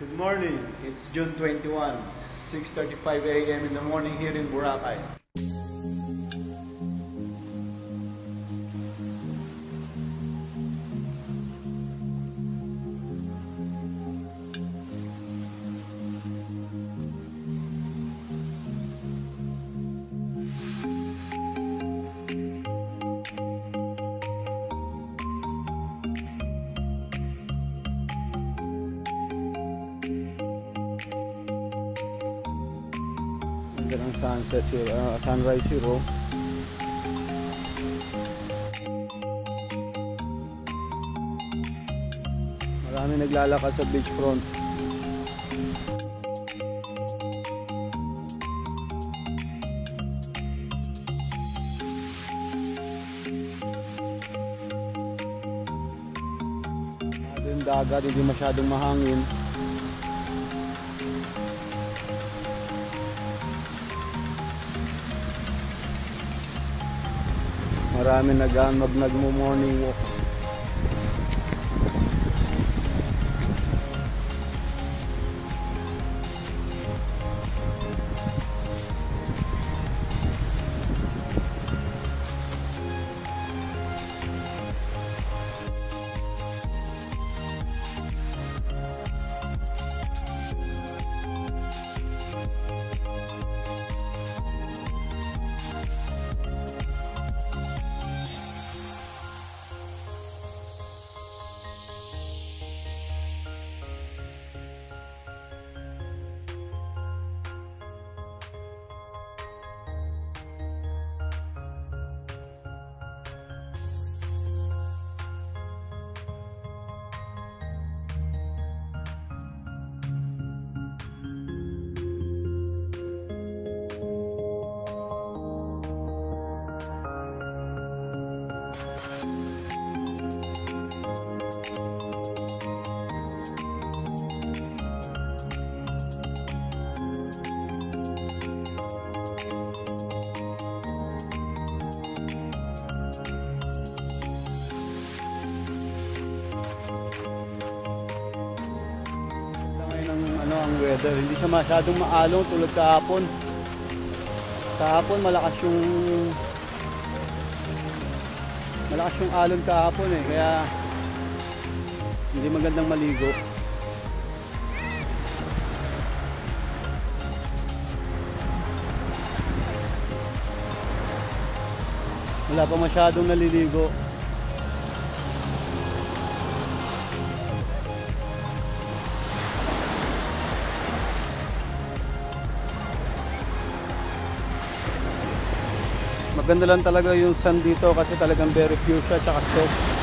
Good morning. It's June 21, 6.35 a.m. in the morning here in Boracay. Sunrise here oh. Marami naglalakad sa beachfront. Dagat, hindi masyadong mahangin. Marami nag mag nagmo-morning walk. Ano ang weather, hindi siya masyadong maalong tulad kahapon. Kahapon malakas yung malakas yung alon kahapon eh, kaya hindi magandang maligo. Wala pa masyadong naliligo. Maganda lang talaga yung sun dito kasi talagang very pure siya tsaka soft.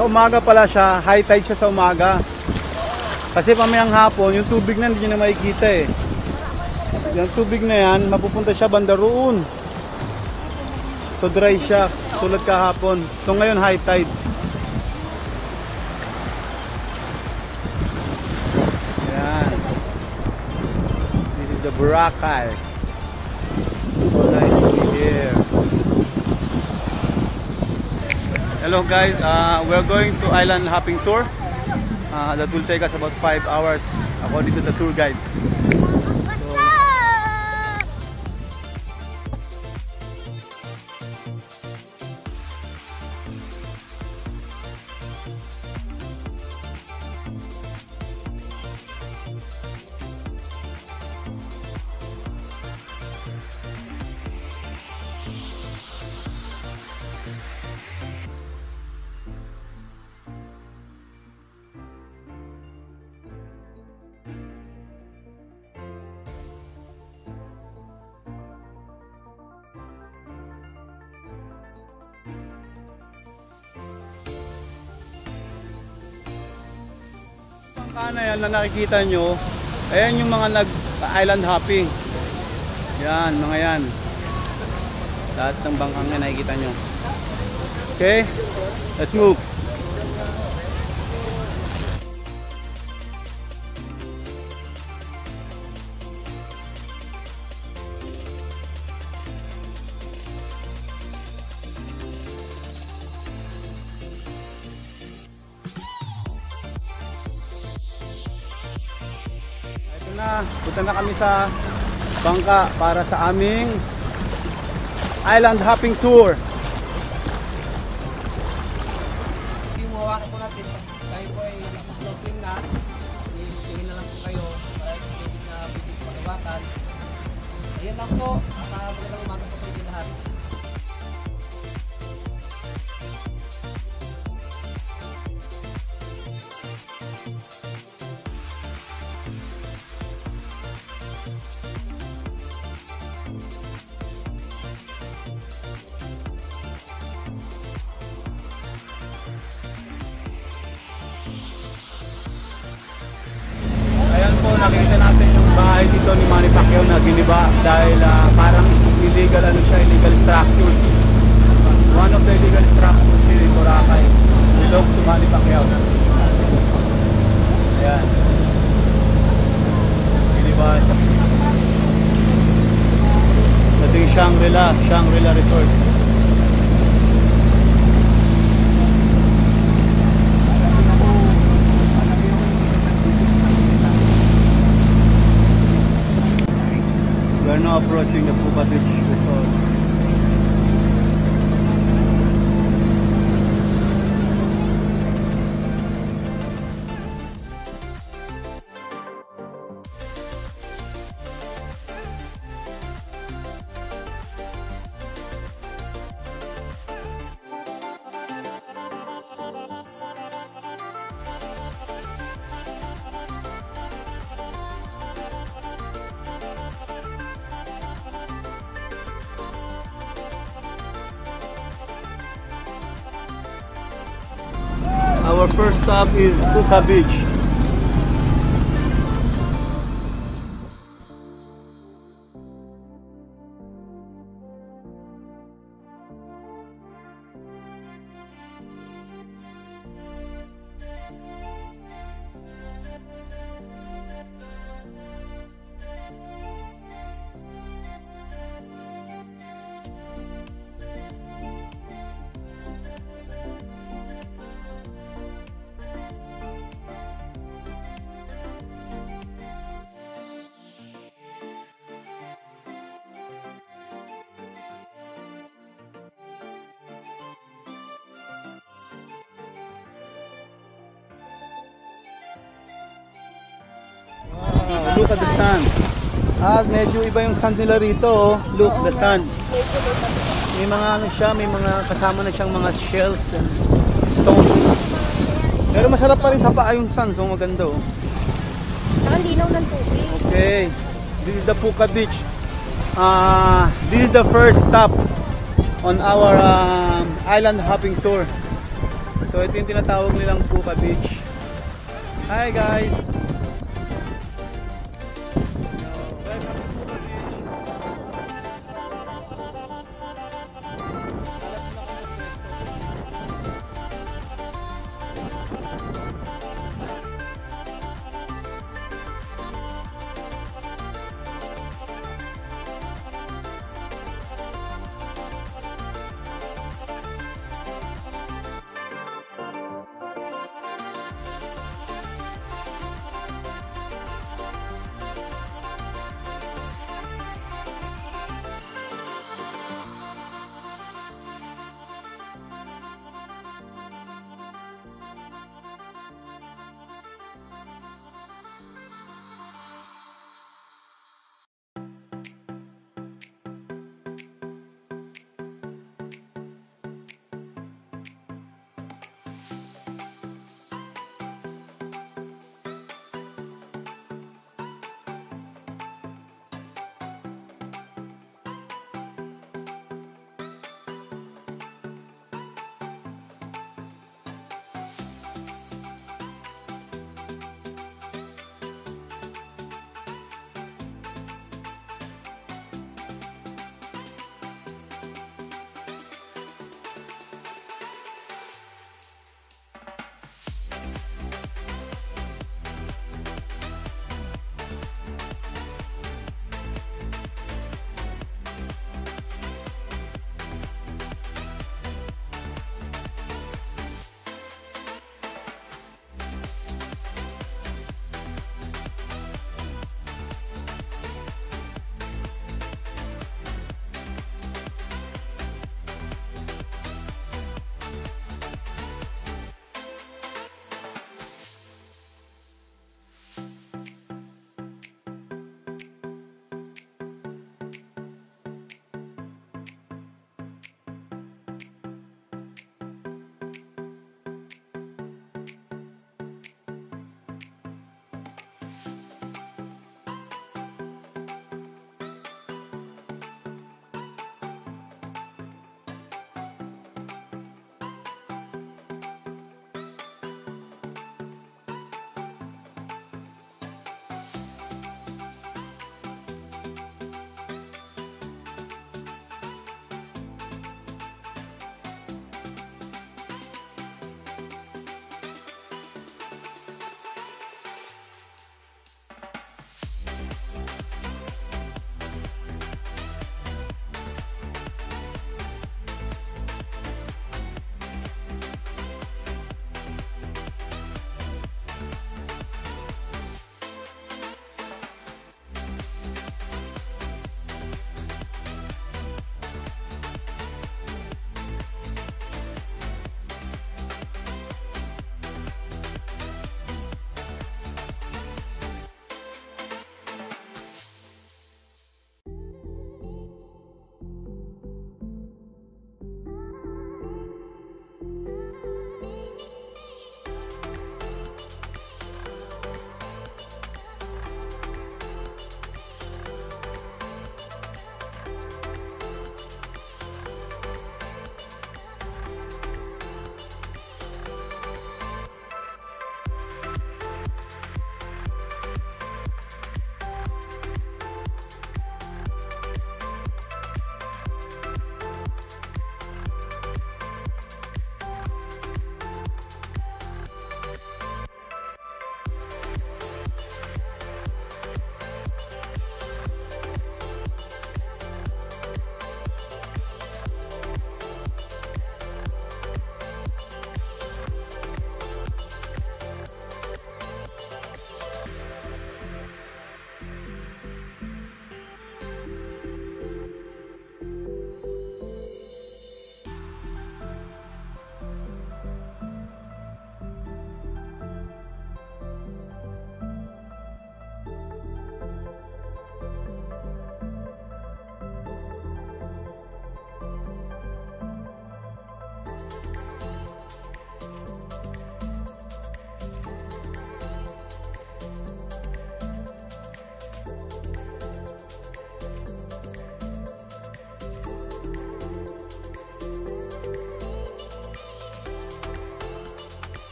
Sa umaga pala siya, high tide siya sa umaga. Kasi pamayang hapon, yung tubig na hindi nyo na makikita eh. Yung tubig na yan, mapupunta siya banda roon. So dry siya, tulad kahapon. So ngayon high tide. Yan. This is the Boracay. Hello guys, uh, we're going to island hopping tour. Uh, that will take us about 5 hours according to the tour guide. Bangka na yan na nakikita nyo, ayan yung mga nag-island hopping. Yan, mga yan. Lahat ng bangkang na nakikita nyo. Okay? Let's move. Sa bangka para sa aming island hopping tour. Po, nakita natin yung bahay dito ni Manny Pacquiao na giniba dahil ah, parang illegal ano siya, illegal structures. One of the illegal structures in Boracay belongs to Manny Pacquiao. Ayan. Giniba siya. Yung Shangri-La, Shangri-La Resort. Now approaching the Puka Beach Resort. First stop is Puka Beach. At the sun. Ah, medyo iba yung sand nila rito, oh. Look, the sun. May mga ano siya, may mga kasama na siyang mga shells and stones. Pero masarap pa rin sa paa yung sun, so maganda, oh. Ang linaw ng tubig. Okay, this is the Puka Beach. Uh, this is the first stop on our um, island hopping tour. So ito yung tinatawag nilang Puka Beach. Hi guys!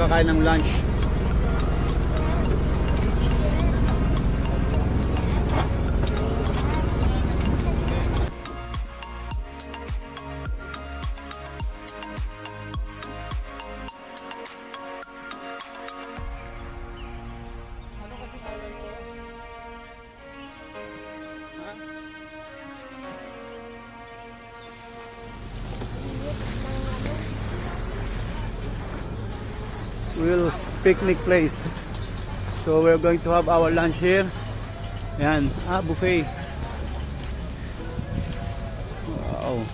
Tayo kakain ng lunch. Will's picnic place. So we're going to have our lunch here. Yan, ah, buffet. Wow.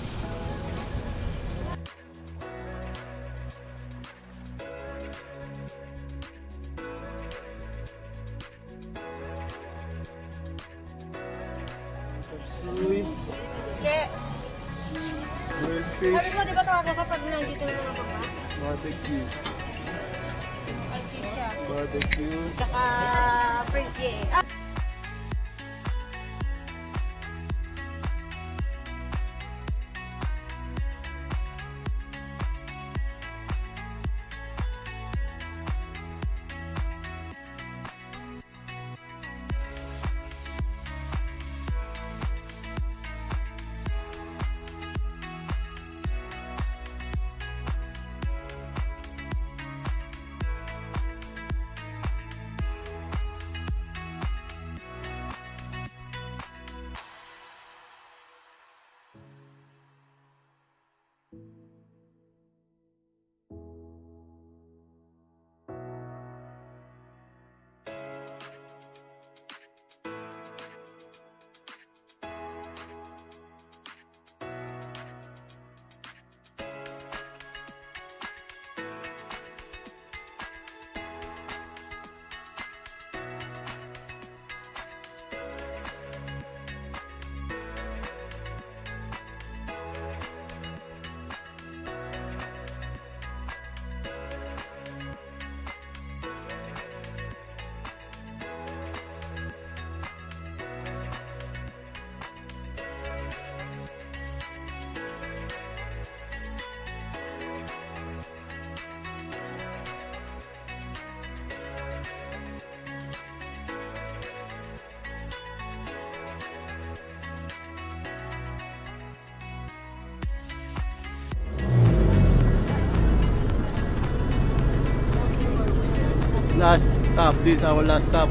Last stop this is our last stop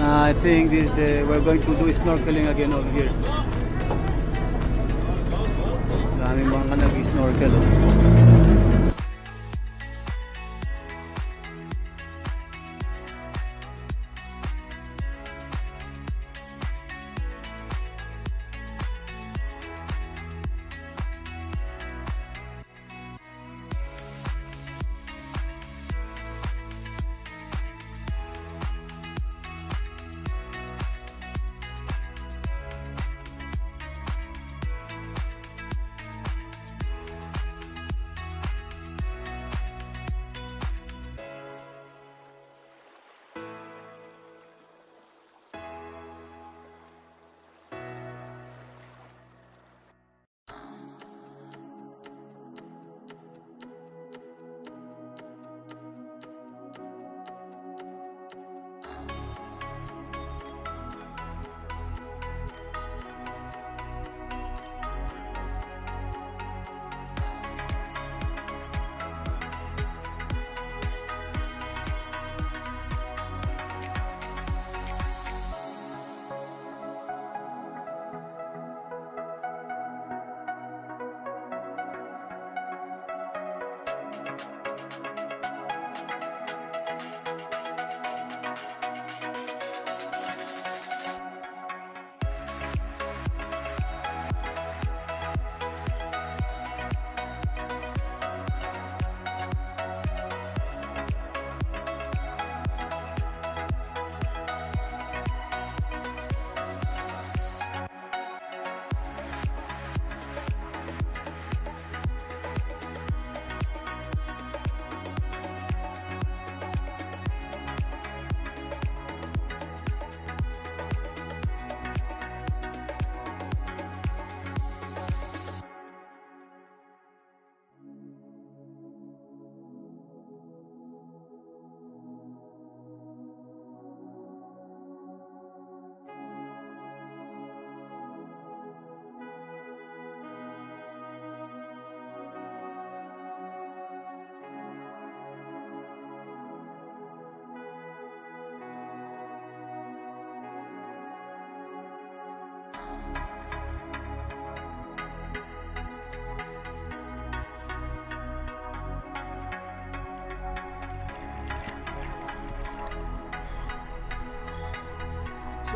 uh, I think this the, we're going to do snorkeling again over here daming mga nag-snorkel oh.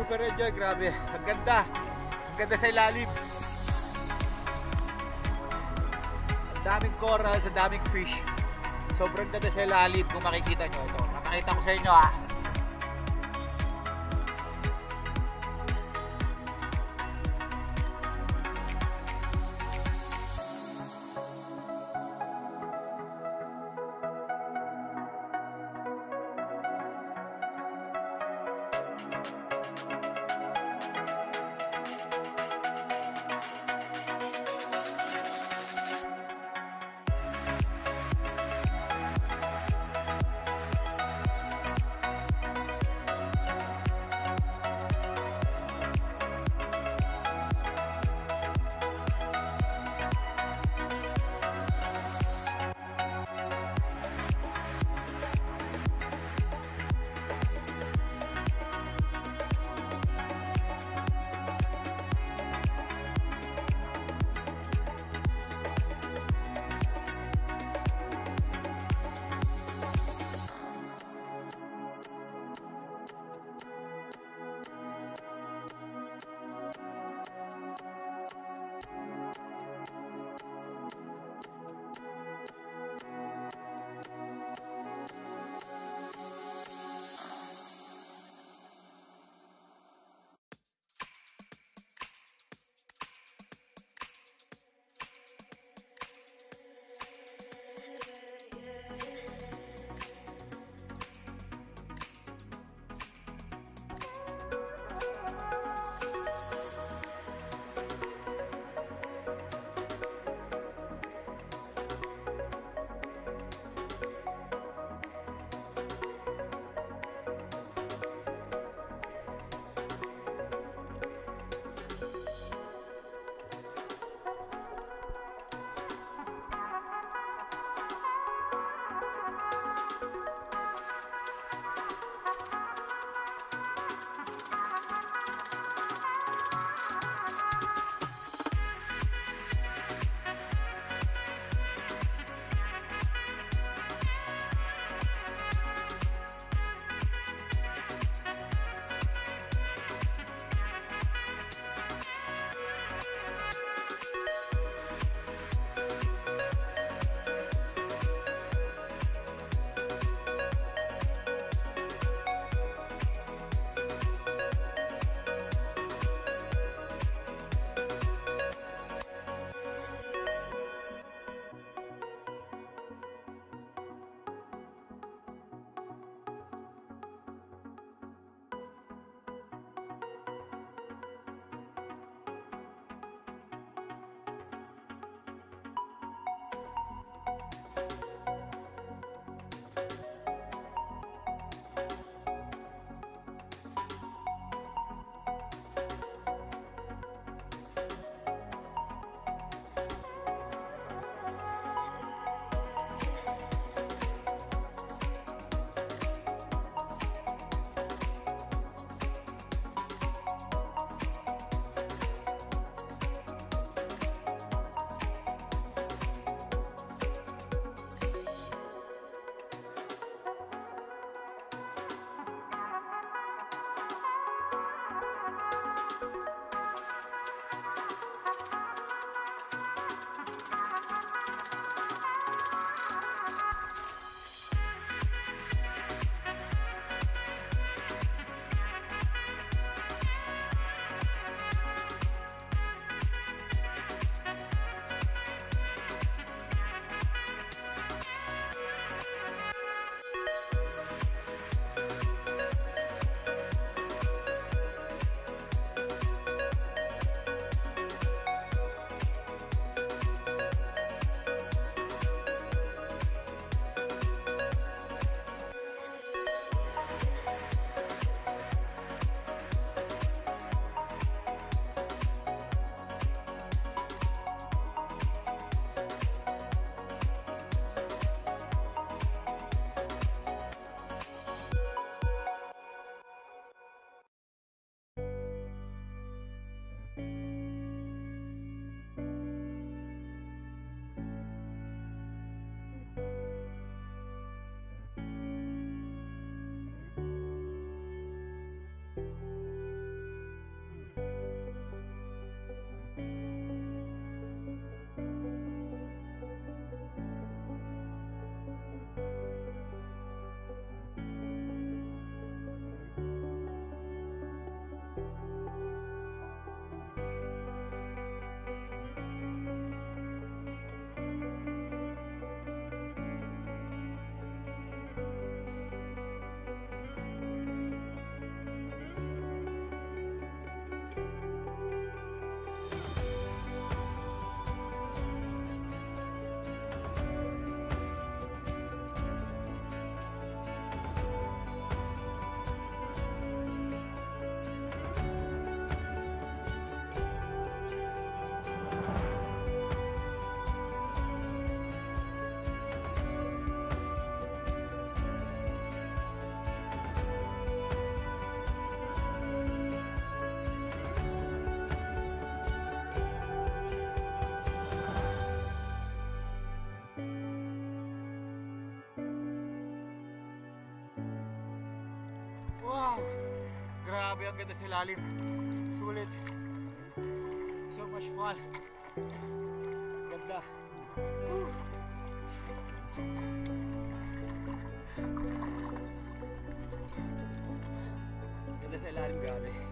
Super enjoy, grabe. Ang ganda. Ang ganda sa ilalim. Ang daming corals, ang daming fish. Sobrang ganda sa ilalim kung makikita nyo ito. Napakita ko sa inyo ah. Ilalim. Sulit. So much fun. Ganda. Woo. Ganda sa ilalim, grabe.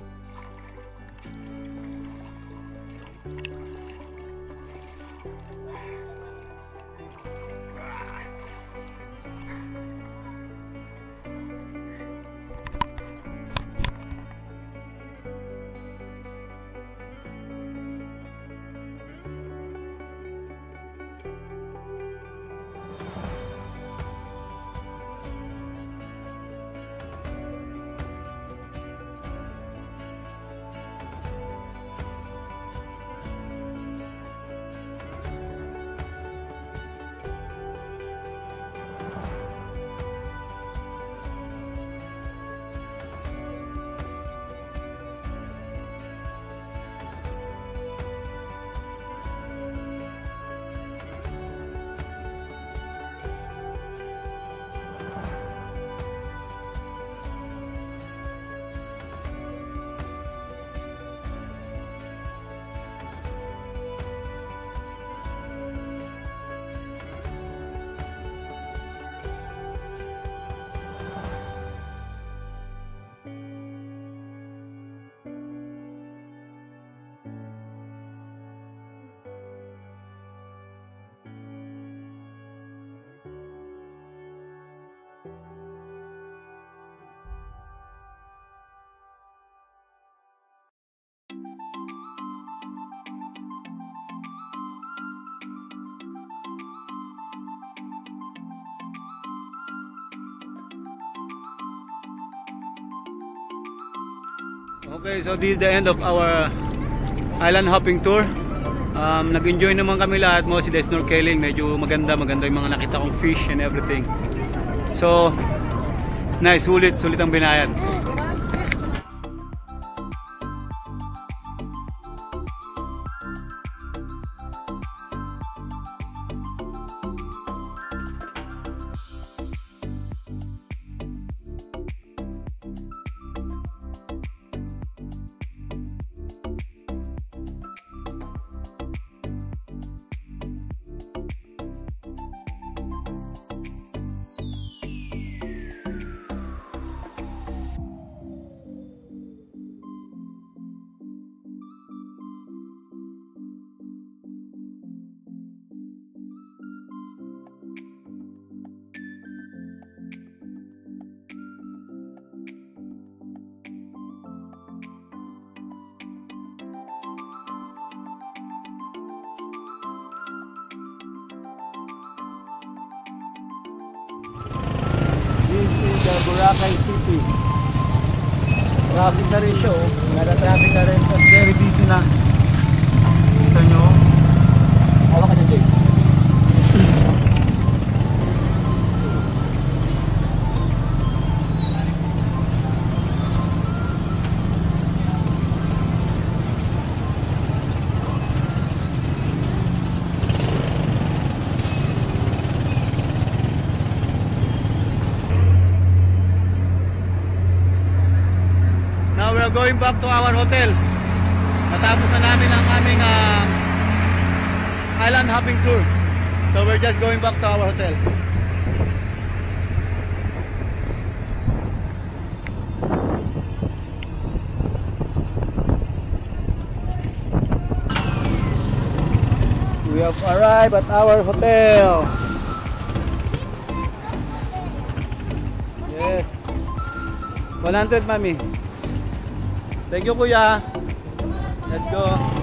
Okay, so this is the end of our island hopping tour. Um, nag-enjoy naman kami lahat mo si snorkeling. Medyo maganda, maganda yung mga nakita kong fish and everything. So, it's nice, sulit, sulit ang binayan. Traffic na going back to our hotel. Natapos na namin ang aming ah, island hopping tour. So we're just going back to our hotel. We have arrived at our hotel. Yes. 100 mami. Thank you kuya. Let's go.